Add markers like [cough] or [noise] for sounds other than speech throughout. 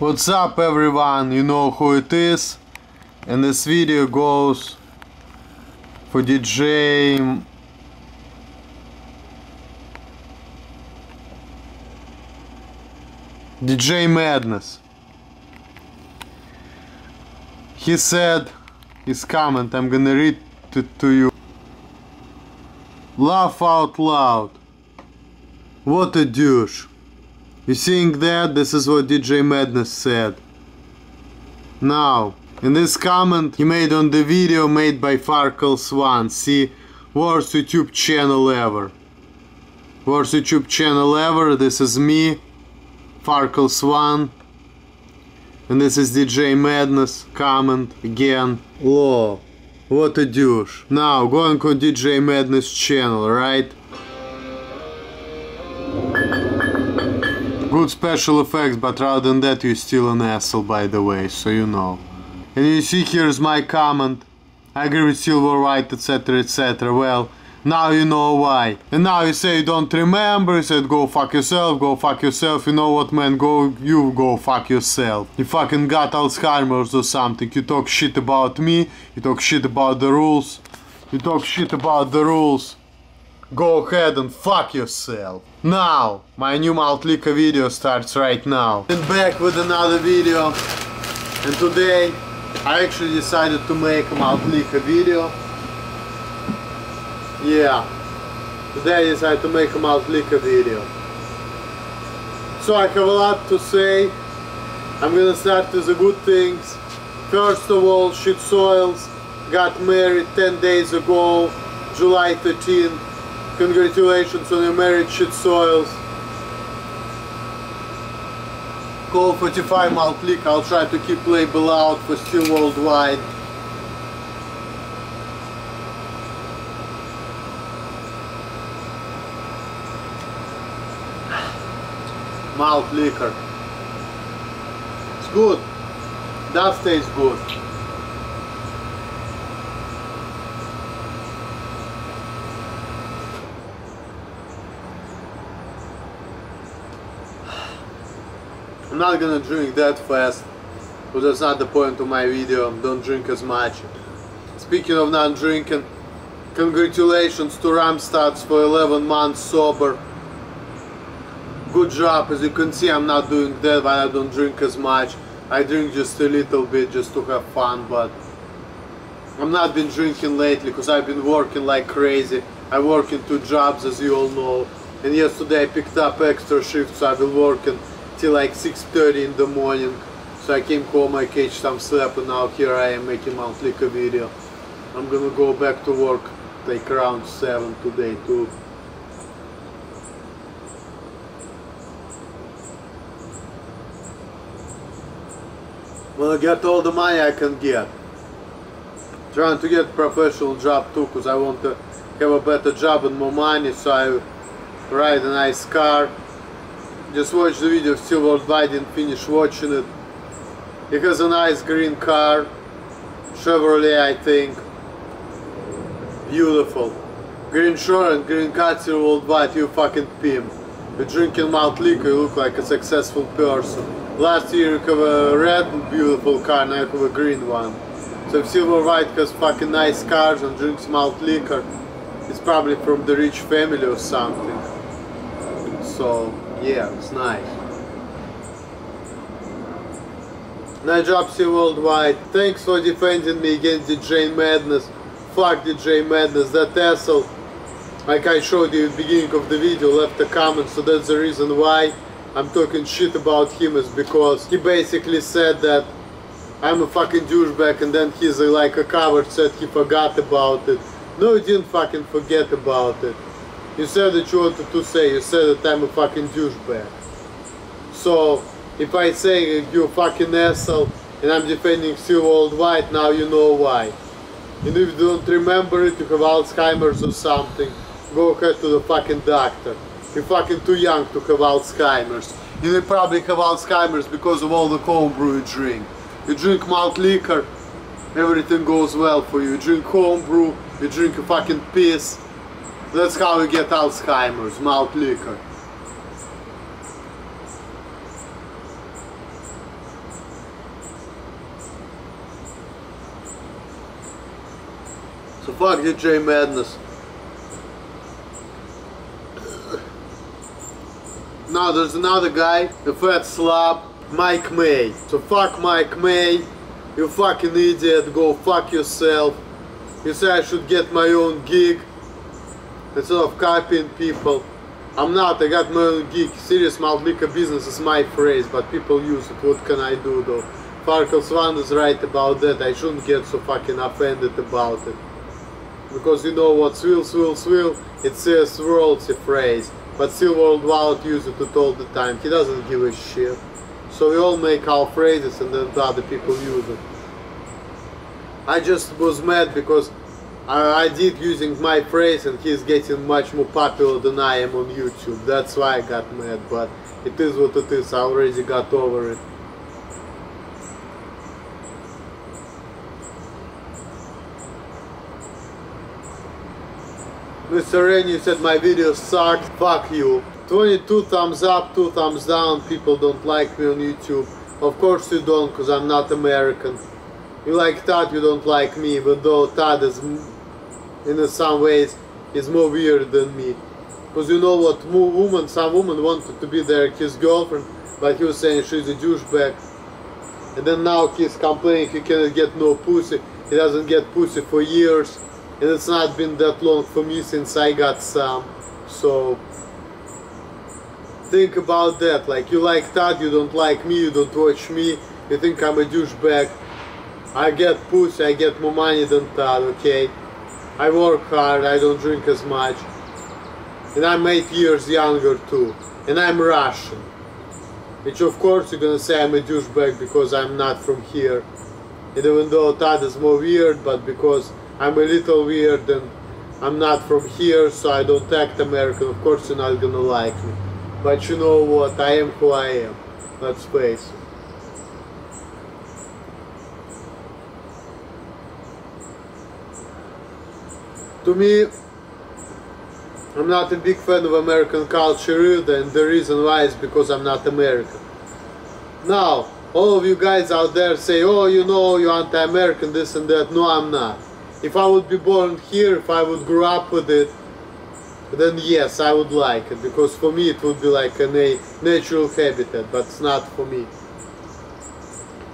What's up everyone, you know who it is and this video goes for DJ DJ Madness. He said his comment, I'm gonna read it to you. Laugh out loud. What a douche. You seeing that? This is what DJ Madness said. Now, in this comment he made on the video made by Farkles1. See, worst YouTube channel ever. Worst YouTube channel ever. This is me, Farkles1. And this is DJ Madness. Comment again. Law. What a douche. Now, going on DJ Madness channel, right? Good special effects, but rather than that, you're still an asshole, by the way, so you know. And you see, here's my comment. I agree with Silver White, etc., etc. Well, now you know why. And now you say you don't remember, you said go fuck yourself, go fuck yourself. You know what, man, go, you go fuck yourself. You fucking got Alzheimer's or something. You talk shit about me, you talk shit about the rules. You talk shit about the rules. Go ahead and fuck yourself. Now, my new malt liquor video starts right now. And back with another video. And today, I actually decided to make a malt liquor video. Yeah. Today I decided to make a malt liquor video. So I have a lot to say. I'm gonna start with the good things. First of all, Shit Soils got married 10 days ago, July 13th. Congratulations on your marriage, shit soils. Colt 45 Maltlik, I'll try to keep label out for Steele Worldwide. Malt liquor. It's good. That tastes good. I'm not gonna drink that fast because that's not the point of my video, don't drink as much. Speaking of not drinking, congratulations to Ramstads for 11 months sober. Good job, as you can see I'm not doing that but I don't drink as much. I drink just a little bit just to have fun but I'm not been drinking lately because I've been working like crazy. I work in two jobs as you all know and yesterday I picked up extra shifts so I've been working till like 6.30 in the morning. So I came home, I catch some sleep and now here I am making monthly video. I'm gonna go back to work like around 7 today too. When I get all the money I can get. Trying to get professional job too because I want to have a better job and more money so I ride a nice car just watched the video Steele Worldwide didn't finish watching it. It has a nice green car Chevrolet I think. Beautiful. Green shirt and green car Steele Worldwide you fucking pimp. You're drinking malt liquor you look like a successful person. Last year you have a red beautiful car now you have a green one. So Silver White has fucking nice cars and drinks malt liquor it's probably from the rich family or something. So yeah, it's nice. See worldwide. Thanks for defending me against DJ Madness. Fuck DJ Madness, that asshole. Like I showed you at the beginning of the video, left a comment, so that's the reason why I'm talking shit about him is because he basically said that I'm a fucking douchebag and then he's like a coward said he forgot about it. No, he didn't fucking forget about it. You said that you wanted to say, you said that I'm a fucking douchebag. So, if I say you fucking asshole and I'm defending you worldwide, now you know why. And if you don't remember it, you have Alzheimer's or something, go ahead to the fucking doctor. You're fucking too young to have Alzheimer's. You probably have Alzheimer's because of all the homebrew you drink. You drink malt liquor, everything goes well for you. You drink homebrew, you drink a fucking piss, that's how we get Alzheimer's, malt liquor. So fuck DJ Madness. Now there's another guy, the fat slob, Mike May. So fuck Mike May, you fucking idiot, go fuck yourself. You say I should get my own gig instead of copying people. I'm not, I got my own gig. Serious malt liquor business is my phrase, but people use it. What can I do though? Farkles1 is right about that. I shouldn't get so fucking offended about it. Because you know what, swill, swill, swill, it's a worldly phrase. But Steele Worldwide uses it all the time. He doesn't give a shit. So we all make our phrases and then other people use it. I just was mad because I, did using my phrase and he's getting much more popular than I am on YouTube. That's why I got mad, but it is what it is. I already got over it. Mr. Rainy said my video sucked. Fuck you. 22 thumbs up, 2 thumbs down. People don't like me on YouTube. Of course you don't, because I'm not American. You like Todd, you don't like me, even though Todd is, in some ways, is more weird than me. Because you know what, woman, some woman wanted to be there, his girlfriend, but he was saying she's a douchebag. And then now he's complaining he cannot get no pussy. He doesn't get pussy for years and it's not been that long for me since I got some so think about that like you like Todd you don't like me you don't watch me you think I'm a douchebag I get pussy I get more money than Todd okay I work hard I don't drink as much and I'm 8 years younger too and I'm Russian which of course you're gonna say I'm a douchebag because I'm not from here and even though Todd is more weird but because I'm a little weird and I'm not from here, so I don't act American. Of course, you're not gonna like me. But you know what? I am who I am. Let's face it. To me, I'm not a big fan of American culture either, and the reason why is because I'm not American. Now, all of you guys out there say, oh, you know, you're anti-American, this and that. No, I'm not if I would be born here, if I would grow up with it, then yes, I would like it, because for me it would be like a natural habitat, but it's not for me.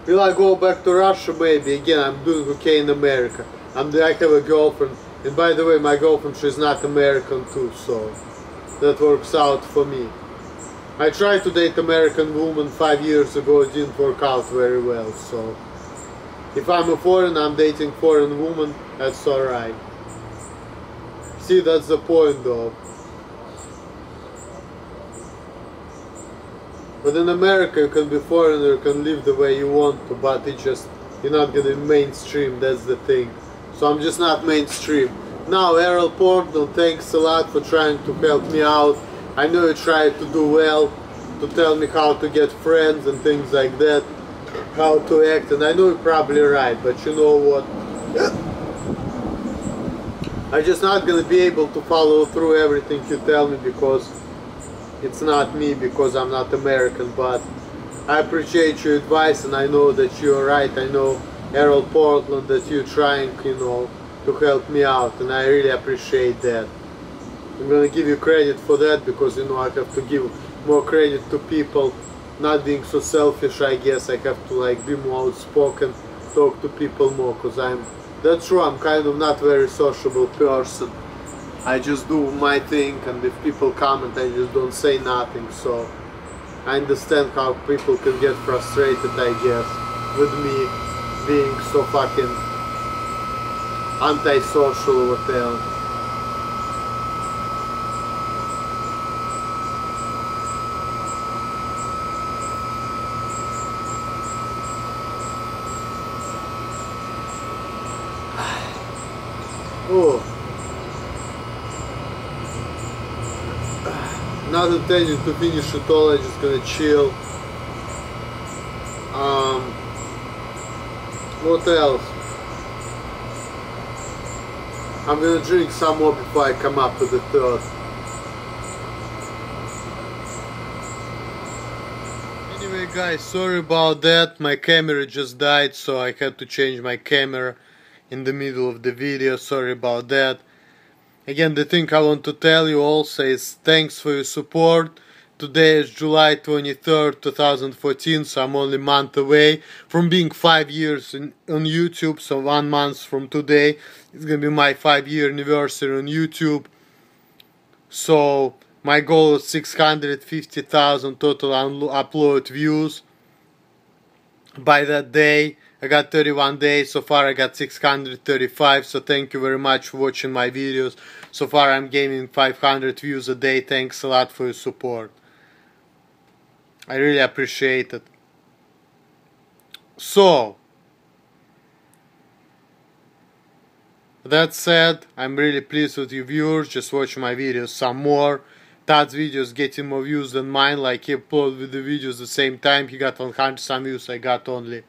Will I go back to Russia? Maybe. Again, I'm doing okay in America. I'm, I have a girlfriend, and by the way, my girlfriend, she's not American too, so that works out for me. I tried to date American woman five years ago, it didn't work out very well, so... If I'm a foreign, I'm dating foreign woman, that's alright. See, that's the point though. But in America you can be foreigner, you can live the way you want to, but it just, you're not gonna mainstream, that's the thing. So I'm just not mainstream. Now Earl Portland, thanks a lot for trying to help me out. I know you tried to do well, to tell me how to get friends and things like that how to act and I know you're probably right but you know what I'm just not gonna be able to follow through everything you tell me because it's not me because I'm not American but I appreciate your advice and I know that you're right I know Earl Portland that you're trying you know to help me out and I really appreciate that. I'm gonna give you credit for that because you know I have to give more credit to people not being so selfish I guess. I have to like be more outspoken talk to people more because I'm that's true I'm kind of not very sociable person. I just do my thing and if people comment I just don't say nothing. So I understand how people can get frustrated I guess with me being so fucking antisocial or whatever [sighs] Oh. Not intending to finish it all, I'm just gonna chill. What else? I'm gonna drink some more before I come up to the third. Anyway guys, sorry about that, my camera just died so I had to change my camera in the middle of the video. Sorry about that. Again, the thing I want to tell you also is thanks for your support. Today is July 23rd, 2014, so I'm only a month away from being five years in, on YouTube. So one month from today, it's gonna be my five year anniversary on YouTube. So my goal is 650,000 total upload views by that day. I got 31 days so far. I got 635. So thank you very much for watching my videos. So far, I'm gaining 500 views a day. Thanks a lot for your support. I really appreciate it. So, that said, I'm really pleased with you viewers. Just watch my videos some more. Todd's videos getting more views than mine. Like he uploaded with the videos the same time. He got 100 some views. I got only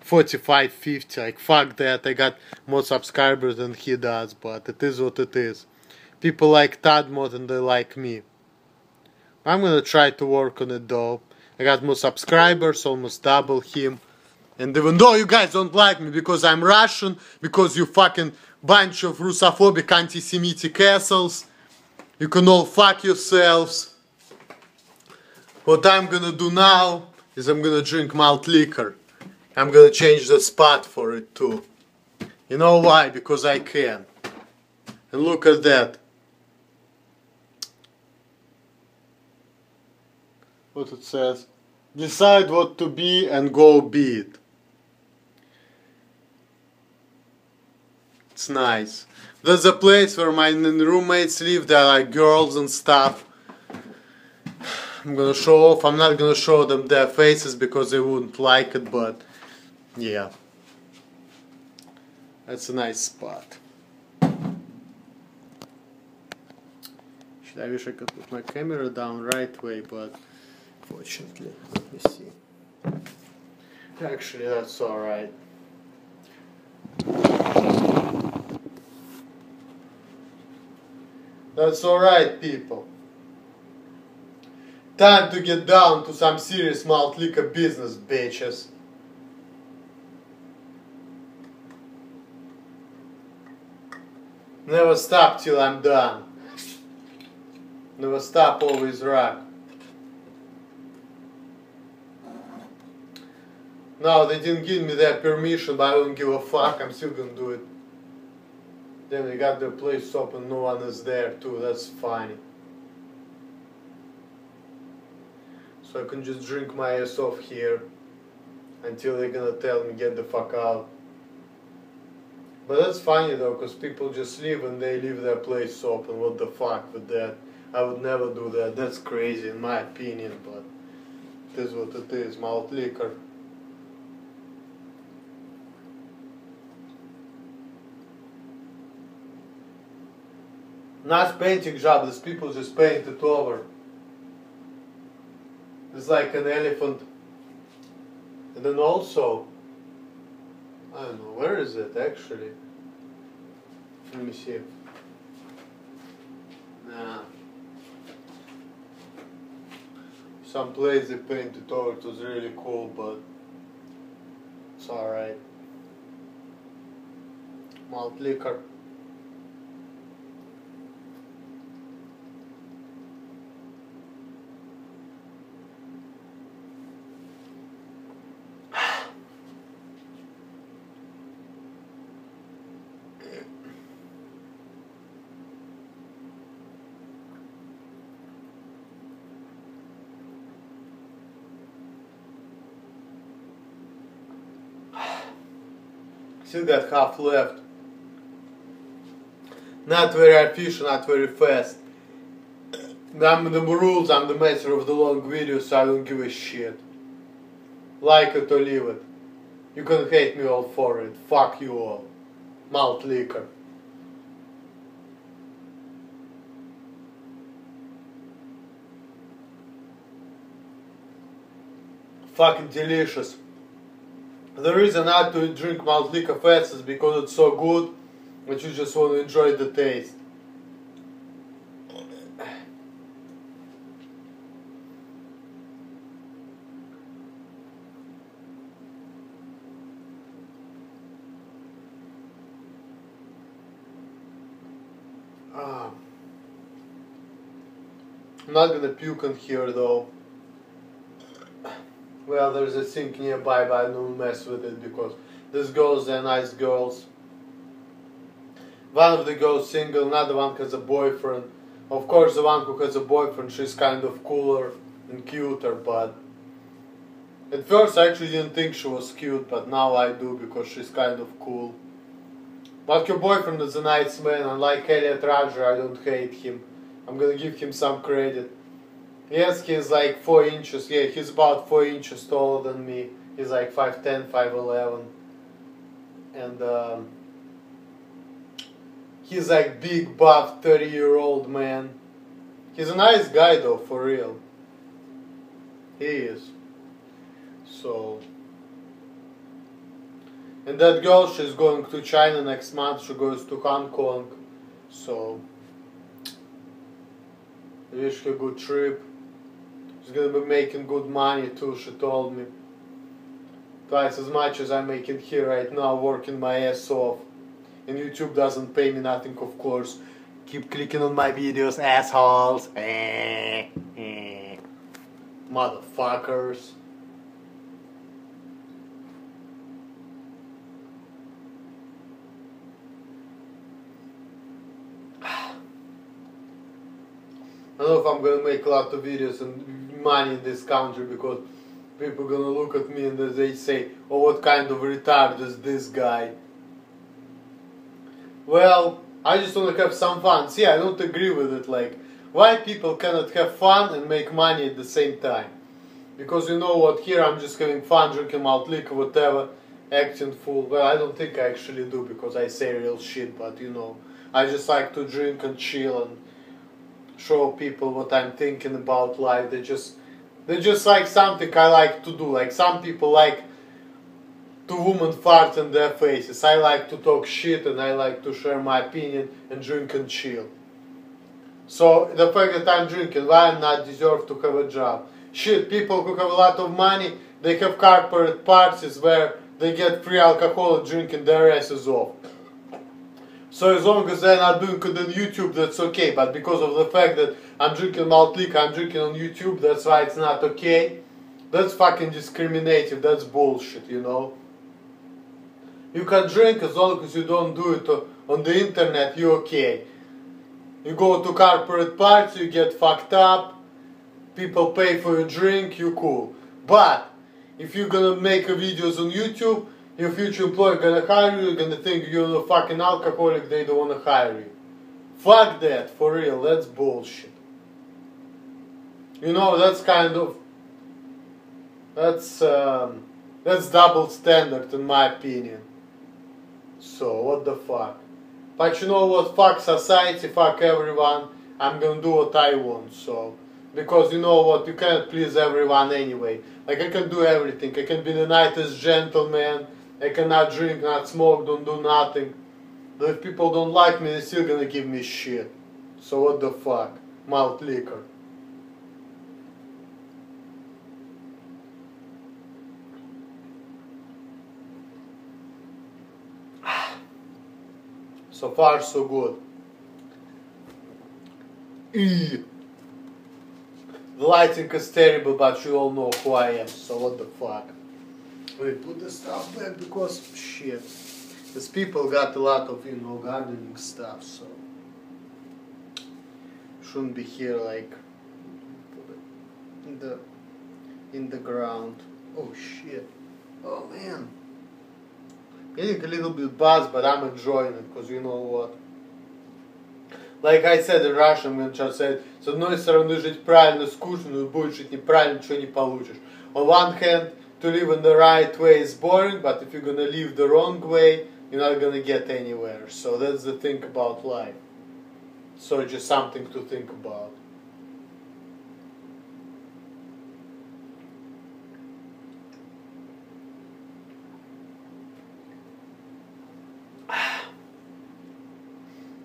45, 50. Like fuck that. I got more subscribers than he does. But it is what it is. People like Todd more than they like me. I'm gonna try to work on it though. I got more subscribers, almost double him. And even though you guys don't like me because I'm Russian, because you fucking bunch of Russophobic anti-Semitic assholes, you can all fuck yourselves. What I'm gonna do now is I'm gonna drink malt liquor. I'm gonna change the spot for it too. You know why? Because I can. And look at that. What it says decide what to be and go be it. It's nice. There's a place where my roommates live. There are like girls and stuff. I'm gonna show off. I'm not gonna show them their faces because they wouldn't like it but yeah. That's a nice spot. I wish I could put my camera down right way but unfortunately. Me see. Actually, that's alright. That's alright, people. Time to get down to some serious malt liquor business, bitches. Never stop till I'm done. Never stop, always rock. No, they didn't give me that permission, but I don't give a fuck. I'm still gonna do it. Then they got the place open, no one is there too. That's fine. So I can just drink my ass off here until they're gonna tell me get the fuck out. But that's funny though, because people just leave and they leave their place open. What the fuck with that? I would never do that. That's crazy in my opinion, but it is what it is. Malt liquor. Nice painting job, these people just paint it over. It's like an elephant. And then also, I don't know, where is it actually? Let me see. Nah. Some place they painted over, it was really cool, but it's alright. Malt liquor. Still got half left. Not very efficient, not very fast. I'm the rules, I'm the master of the long videos, so I don't give a shit. Like it or leave it. You can hate me all for it. Fuck you all. Malt liquor. Fucking delicious. The reason not to drink malt liquor fast is because it's so good that you just want to enjoy the taste. Ah. I'm not gonna puke in here though. Well, there's a sink nearby, but I don't mess with it because these girls are nice girls. One of the girls single, another one has a boyfriend. Of course, the one who has a boyfriend, she's kind of cooler and cuter, but at first I actually didn't think she was cute, but now I do because she's kind of cool. But your boyfriend is a nice man, unlike Elliot Rodger, I don't hate him. I'm gonna give him some credit. Yes, he's like 4 inches, yeah, he's about 4 inches taller than me. He's like 5'10", 5'11". And um, he's like big, buff, 30 year old man. He's a nice guy though, for real. He is. So... And that girl, she's going to China next month. She goes to Hong Kong. So, wish her a good trip. She's gonna be making good money too, she told me. Twice as much as I'm making here right now, working my ass off. And YouTube doesn't pay me nothing, of course. Keep clicking on my videos, assholes. Eh, eh. Motherfuckers. [sighs] I don't know if I'm gonna make a lot of videos and money in this country because people gonna look at me and they say, oh what kind of retard is this guy? Well, I just wanna have some fun. See, I don't agree with it, like, why people cannot have fun and make money at the same time? Because you know what, here I'm just having fun, drinking malt liquor, whatever, acting fool. Well, I don't think I actually do because I say real shit, but you know, I just like to drink and chill and show people what I'm thinking about life. They just they just like something I like to do. Like some people like to women fart in their faces. I like to talk shit and I like to share my opinion and drink and chill. So the fact that I'm drinking, why I'm not deserve to have a job? Shit, people who have a lot of money, they have corporate parties where they get free alcohol and drinking their asses off. So as long as they're not doing it on YouTube, that's okay. But because of the fact that I'm drinking malt liquor, I'm drinking on YouTube, that's why it's not okay. That's fucking discriminative. That's bullshit, you know. You can drink as long as you don't do it on the internet, you're okay. You go to corporate parties, you get fucked up, people pay for your drink, you cool. But if you're gonna make videos on YouTube, your future employer gonna hire you, gonna think you're a fucking alcoholic, they don't wanna hire you. Fuck that, for real, that's bullshit. You know, that's kind of, that's, um, that's double standard in my opinion. So, what the fuck? But you know what, fuck society, fuck everyone, I'm gonna do what I want, so. Because you know what, you can't please everyone anyway. Like I can do everything, I can be the nicest gentleman, I cannot drink, not smoke, don't do nothing. But if people don't like me, they're still gonna give me shit. So what the fuck? Malt liquor. [sighs] So far, so good. E. The lighting is terrible, but you all know who I am, so what the fuck We put the stuff back because shit. These people got a lot of you know gardening stuff, so shouldn't be here like in the in the ground. Oh shit. Oh man. Getting a little bit buzzed, but I'm enjoying it because you know what. Like I said in Russian, when just said, с одной стороны жить правильно скучно, но будет жить неправильно, ничего не получишь. On one hand, to live in the right way is boring, but if you're gonna live the wrong way, you're not gonna get anywhere. So that's the thing about life. So just something to think about. [sighs]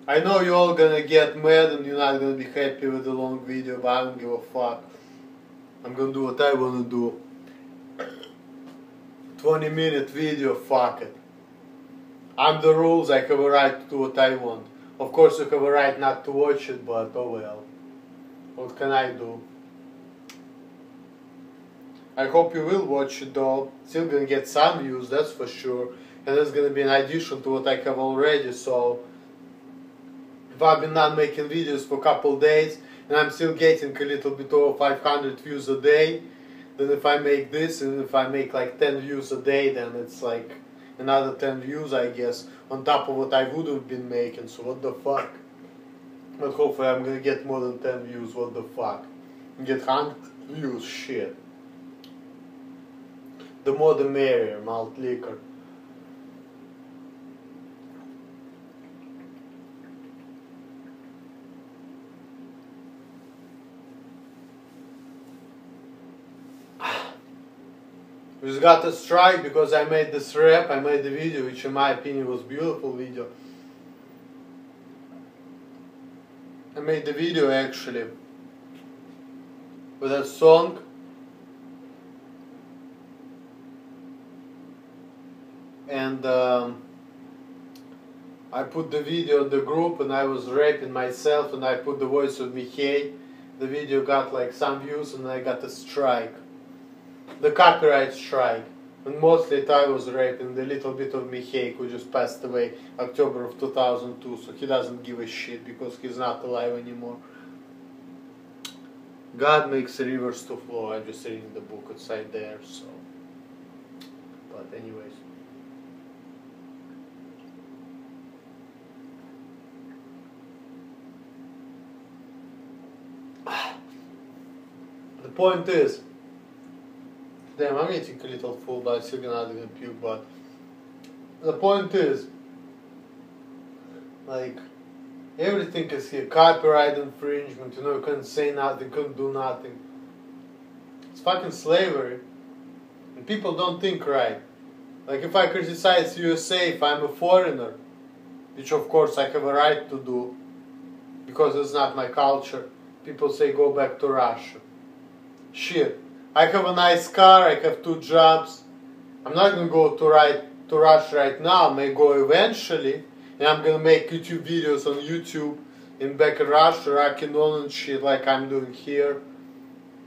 I know you're all gonna get mad and you're not gonna be happy with the long video, but I don't give a fuck. I'm gonna do what I wanna do. 20 minute video, fuck it. I'm the rules, I have a right to do what I want. Of course, you have a right not to watch it, but oh well. What can I do? I hope you will watch it though. Still gonna get some views, that's for sure. And that's gonna be an addition to what I have already, so if I've been not making videos for a couple days and I'm still getting a little bit over 500 views a day, then if I make this and if I make like 10 views a day, then it's like another 10 views, I guess, on top of what I would have been making. So what the fuck? But hopefully I'm gonna get more than 10 views, what the fuck? Get 100 views, shit. The more the merrier, malt liquor. Just got a strike because I made this rap, I made the video, which in my opinion was beautiful video. I made the video actually with a song and um, I put the video in the group and I was rapping myself and I put the voice of Mihei. The video got like some views and I got a strike the copyright strike. And mostly I was raping the little bit of Mihai who just passed away October of 2002, so he doesn't give a shit because he's not alive anymore. God makes rivers to flow. I'm just reading the book outside there, so. But anyways. [sighs] The point is, Damn, I'm eating a little full, but I'm still gonna gonna puke. But the point is, like, everything is here. Copyright infringement. You know, you couldn't say nothing, couldn't do nothing. It's fucking slavery, and people don't think right. Like, if I criticize USA, if I'm a foreigner, which of course I have a right to do, because it's not my culture. People say go back to Russia. Shit. I have a nice car, I have two jobs. I'm not gonna go to right to Russia right now, I may go eventually, and I'm gonna make YouTube videos on YouTube in back in Russia, rocking on and shit like I'm doing here.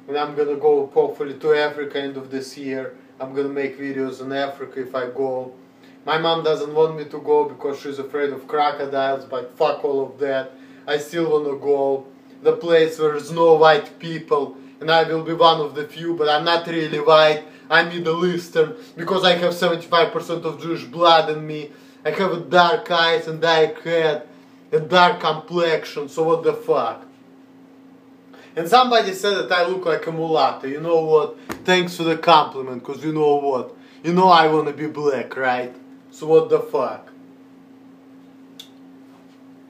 And I'm gonna go hopefully to Africa end of this year. I'm gonna make videos in Africa if I go. My mom doesn't want me to go because she's afraid of crocodiles, but fuck all of that. I still wanna go. The place where there's no white people and I will be one of the few, but I'm not really white. I'm Middle Eastern because I have 75% of Jewish blood in me. I have a dark eyes and dark head, a dark complexion, so what the fuck? And somebody said that I look like a mulatto. You know what? Thanks for the compliment, because you know what? You know I want to be black, right? So what the fuck?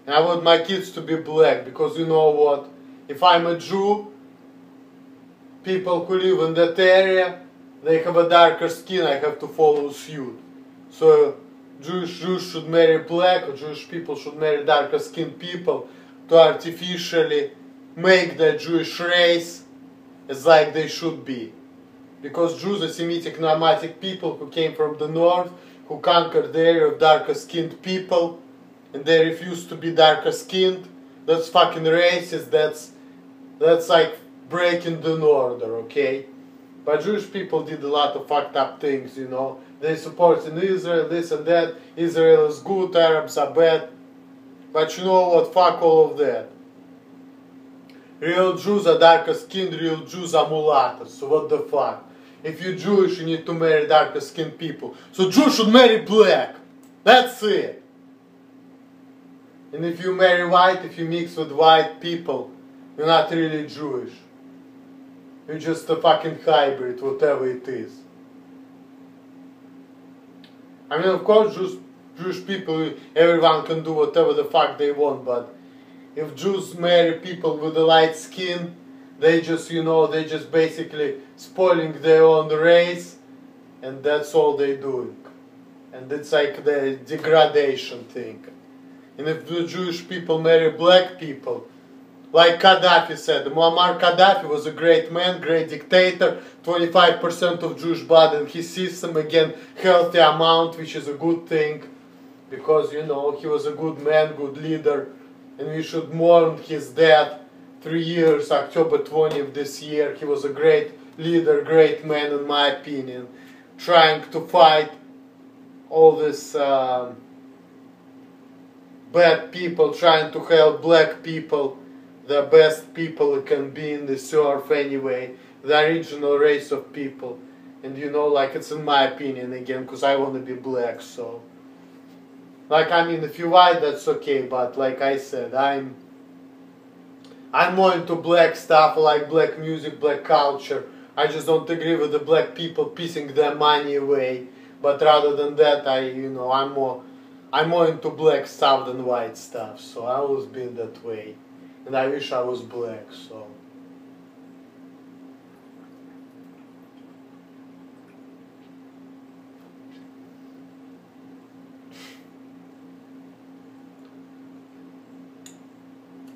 I want my kids to be black, because you know what? If I'm a Jew, people who live in that area, they have a darker skin, I have to follow suit. So Jewish Jews should marry black, or Jewish people should marry darker skinned people to artificially make the Jewish race as like they should be. Because Jews are Semitic nomadic people who came from the north, who conquered the area of darker skinned people, and they refuse to be darker skinned. That's fucking racist, that's that's like breaking the order, okay? But Jewish people did a lot of fucked up things, you know. They supported Israel, this and that. Israel is good, Arabs are bad. But you know what? Fuck all of that. Real Jews are darker skinned, real Jews are mulattoes. So what the fuck? If you're Jewish, you need to marry darker skinned people. So Jews should marry black. That's it. And if you marry white, if you mix with white people, you're not really Jewish. You're just a fucking hybrid, whatever it is. I mean, of course, Jews, Jewish people, everyone can do whatever the fuck they want, but if Jews marry people with a light skin, they just, you know, they just basically spoiling their own race, and that's all they doing. And it's like the degradation thing. And if the Jewish people marry black people, like Gaddafi said, Muammar Gaddafi was a great man, great dictator, 25% of Jewish blood in his system, again, healthy amount, which is a good thing. because you know he was a good man, good leader, and we should mourn his death. Three years, October 20th this year, he was a great leader, great man in my opinion, trying to fight all this um, bad people, trying to help black people, the best people can be in this earth anyway, the original race of people. And you know, like it's in my opinion again, because I want to be black, so. Like I mean, if you white, that's okay, but like I said, I'm. I'm more into black stuff, like black music, black culture. I just don't agree with the black people piecing their money away. But rather than that, I, you know, I'm more, I'm more into black stuff than white stuff. So I always been that way, and I wish I was black. So.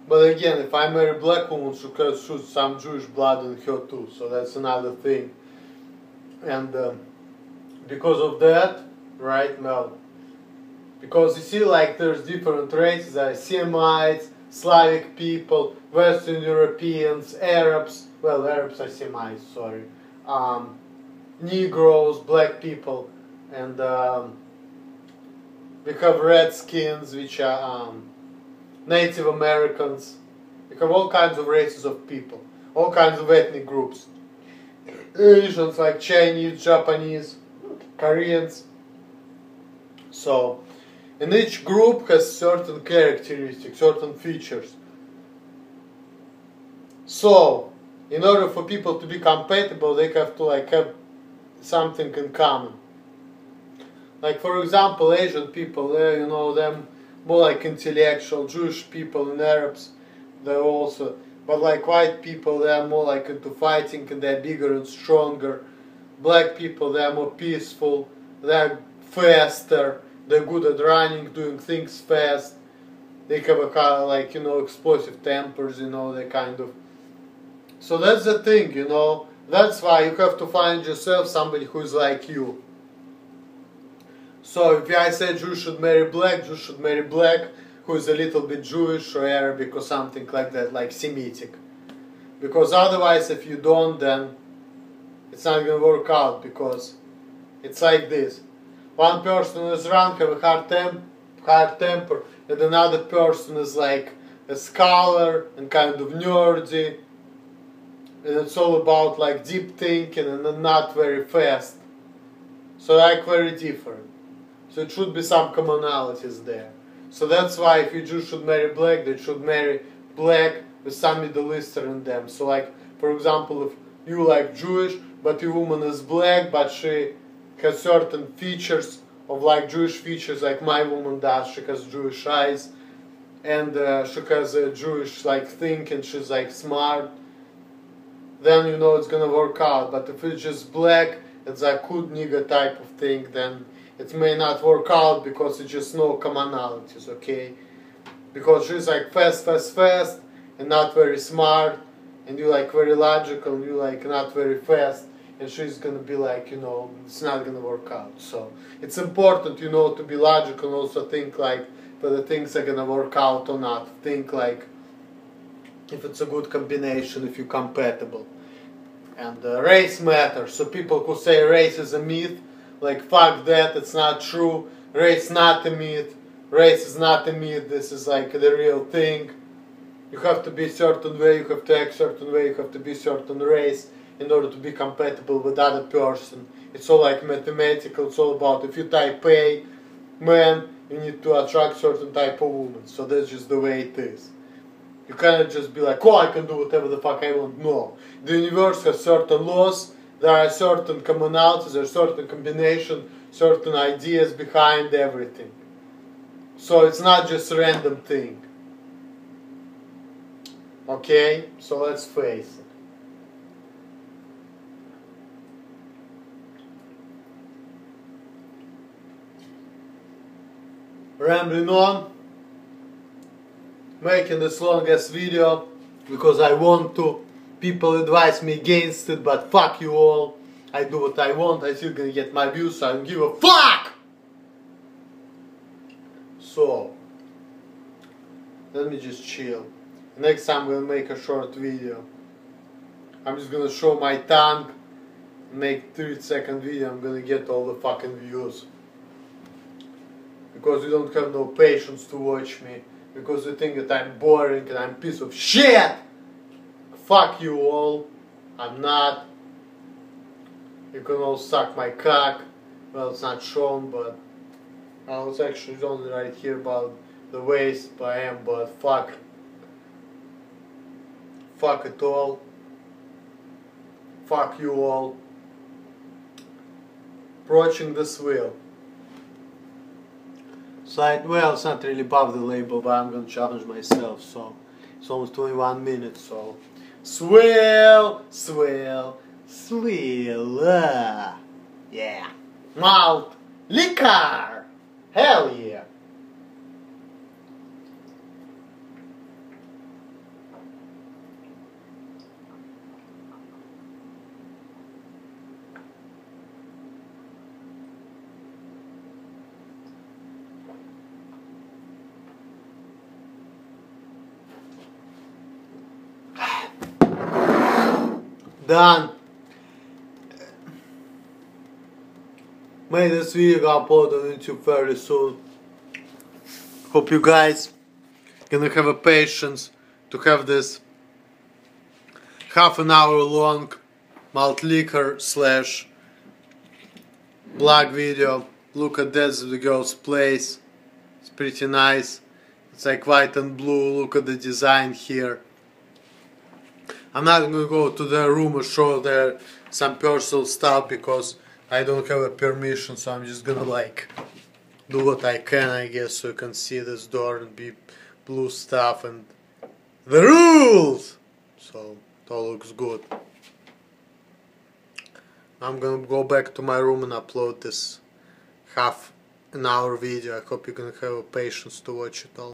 But again, if I marry a black woman, she could shoot some Jewish blood in her too. So that's another thing. And um, because of that, right, now, because you see, like, there's different races, there Semites, Slavic people, Western Europeans, Arabs, well, Arabs are Semites, sorry, um, Negroes, black people, and um, we have Redskins, which are um, Native Americans. You have all kinds of races of people, all kinds of ethnic groups. Asians like Chinese, Japanese, Koreans. So, and each group has certain characteristics, certain features. So, in order for people to be compatible, they have to like have something in common. Like for example, Asian people, they, you know them more like intellectual Jewish people and Arabs. They're also, but like white people, they're more like into fighting and they're bigger and stronger. Black people, they're more peaceful. They're faster. They're good at running, doing things fast. They have a kind of like you know explosive tempers. You know they kind of. So that's the thing, you know. That's why you have to find yourself somebody who's like you. So if I said Jew should marry black, Jew should marry black, who is a little bit Jewish or Arabic or something like that, like Semitic. Because otherwise, if you don't, then it's not going to work out because it's like this. One person is drunk have a hard, temp hard temper, and another person is like a scholar and kind of nerdy. And it's all about like deep thinking and not very fast. So like very different. So it should be some commonalities there. So that's why if you Jews should marry black, they should marry black with some Middle Eastern in them. So like, for example, if you like Jewish, but your woman is black, but she has certain features of like Jewish features, like my woman does. She has Jewish eyes, and uh, she has a Jewish like thinking. She's like smart. Then you know it's gonna work out. But if it's just black, it's a good nigga type of thing. Then it may not work out because it's just no commonalities, okay? Because she's like fast, fast, fast, and not very smart, and you like very logical, you like not very fast, and she's gonna be like, you know, it's not gonna work out. So it's important, you know, to be logical and also think like whether things are gonna work out or not. Think like if it's a good combination, if you're compatible. And uh, race matters. So people who say race is a myth, like fuck that, it's not true. Race not a myth. Race is not a myth. This is like the real thing. You have to be certain way. You have to act certain way. You have to be certain race in order to be compatible with other person. It's all like mathematical. It's all about if you type A, man, you need to attract certain type of woman. So that's just the way it is. You cannot just be like, oh, I can do whatever the fuck I want. No. The universe has certain laws there are certain commonalities, there are certain combination, certain ideas behind everything. So it's not just a random thing. Okay, so let's face it. Rambling on, making this longest video because I want to people advise me against it, but fuck you all. I do what I want, I still gonna get my views, so I don't give a fuck! So, let me just chill. Next time I'm gonna make a short video. I'm just gonna show my tongue, make 30 second video, I'm gonna get all the fucking views. Because you don't have no patience to watch me. Because you think that I'm boring and I'm piece of shit! Fuck you all. I'm not. You can all suck my cock. Well, it's not shown, but I was actually only right here about the waist, I am, but fuck. Fuck it all. Fuck you all. Approaching this wheel. Well, it's not really above the label, but I'm gonna challenge myself, so it's almost 21 minutes, so. Swill, swill, swill, uh, yeah. Malt, liquor, hell yeah. Done. May this video get uploaded on YouTube very soon. Hope you guys gonna have a patience to have this half an hour long malt liquor slash black video. Look at that the girl's place. It's pretty nice. It's like white and blue. Look at the design here. I'm not gonna go to their room and show their some personal stuff because I don't have a permission so I'm just gonna like do what I can I guess so you can see this door and be blue stuff and the rules! So it all looks good. I'm gonna go back to my room and upload this half an hour video. I hope you're gonna have patience to watch it all